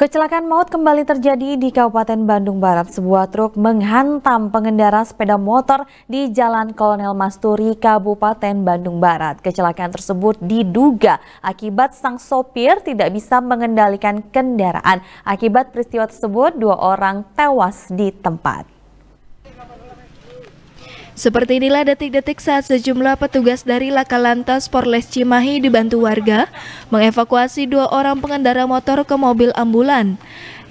Kecelakaan maut kembali terjadi di Kabupaten Bandung Barat. Sebuah truk menghantam pengendara sepeda motor di Jalan Kolonel Masturi, Kabupaten Bandung Barat. Kecelakaan tersebut diduga akibat sang sopir tidak bisa mengendalikan kendaraan. Akibat peristiwa tersebut, dua orang tewas di tempat. Seperti inilah detik-detik saat sejumlah petugas dari Laka Lantas Polres Cimahi dibantu warga mengevakuasi dua orang pengendara motor ke mobil ambulan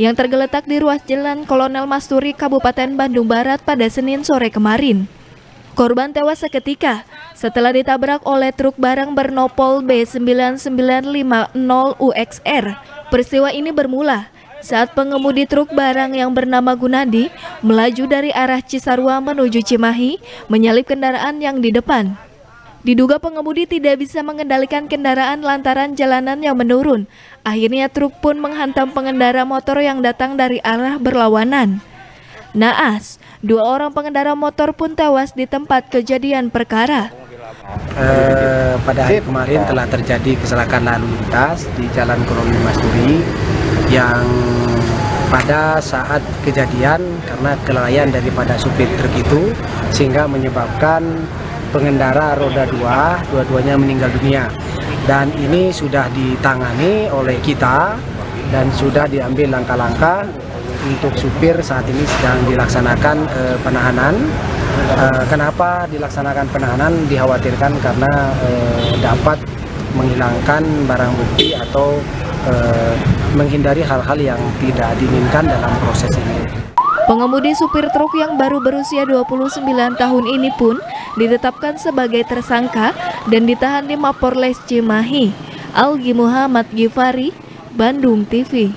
yang tergeletak di ruas jalan Kolonel Masturi, Kabupaten Bandung Barat pada Senin sore kemarin. Korban tewas seketika setelah ditabrak oleh truk barang bernopol B9950 UXR. Peristiwa ini bermula saat pengemudi truk barang yang bernama Gunadi melaju dari arah Cisarua menuju Cimahi menyalip kendaraan yang di depan. Diduga pengemudi tidak bisa mengendalikan kendaraan lantaran jalanan yang menurun. Akhirnya truk pun menghantam pengendara motor yang datang dari arah berlawanan. Naas, dua orang pengendara motor pun tewas di tempat kejadian perkara. Eh, pada hari kemarin telah terjadi kecelakaan lalu lintas di Jalan Koloni Masturi yang pada saat kejadian karena kelalaian daripada supir truk itu sehingga menyebabkan pengendara roda dua dua-duanya meninggal dunia. Dan ini sudah ditangani oleh kita dan sudah diambil langkah-langkah untuk supir saat ini sedang dilaksanakan eh, penahanan. Eh, kenapa dilaksanakan penahanan? Dikhawatirkan karena eh, dapat menghilangkan barang bukti atau menghindari hal-hal yang tidak diinginkan dalam proses ini. Pengemudi supir truk yang baru berusia 29 tahun ini pun ditetapkan sebagai tersangka dan ditahan di Mapolres Cimahi. Algi Muhammad Gifari, Bandung TV.